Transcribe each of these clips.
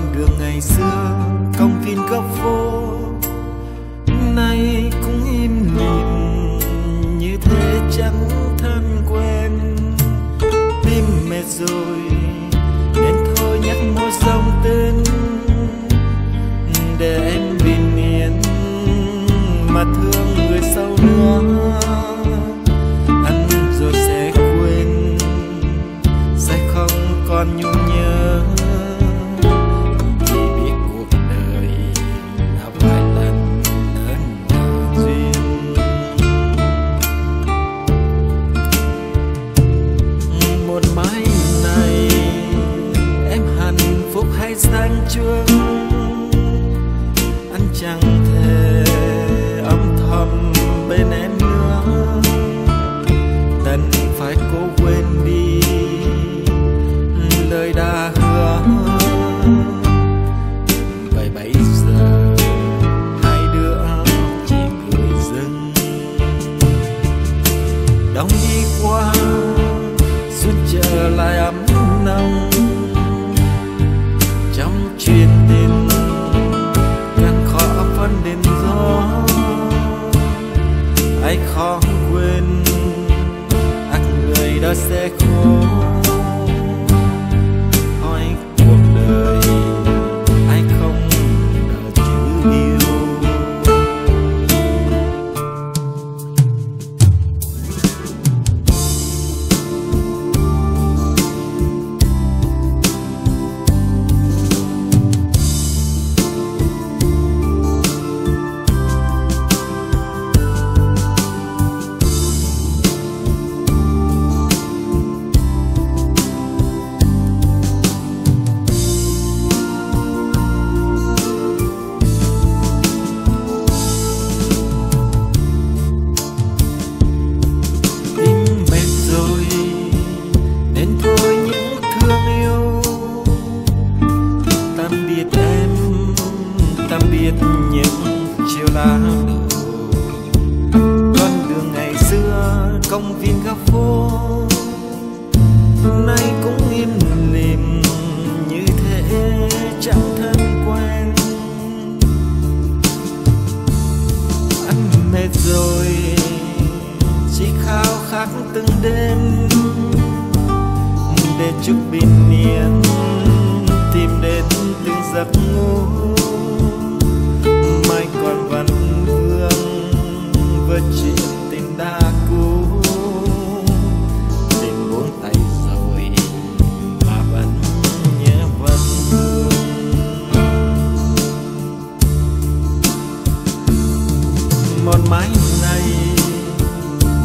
con đường ngày xưa công viên góc phố. Bây giờ. Hai đứa chỉ cười dưng đóng đi qua, suốt trở lại ấm nồng. Trong chuyện tình, càng khó phân định rõ ai khó quên, ác người đã sẽ khổ. Biết những chiều lá đổ con đường ngày xưa công viên góc phố, nay cũng im lìm như thế chẳng thân quen. Anh mệt rồi, chỉ khao khát từng đêm. Để chúc bình yên, tìm đến từng giấc ngủ. Còn một mái này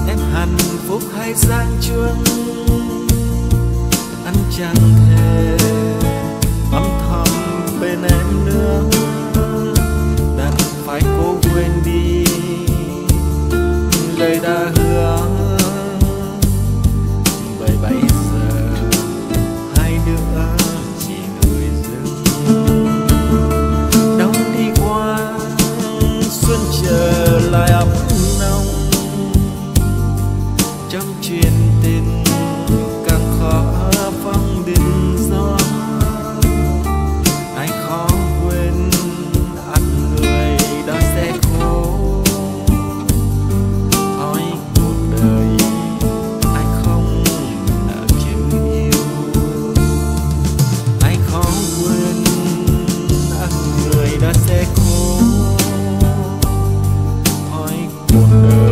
em hạnh phúc hay gian truân anh chẳng thể âm thầm bên em nữa đành phải cố quên đi. Lời đã hứa wonder.